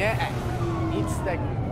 Yeah, it's like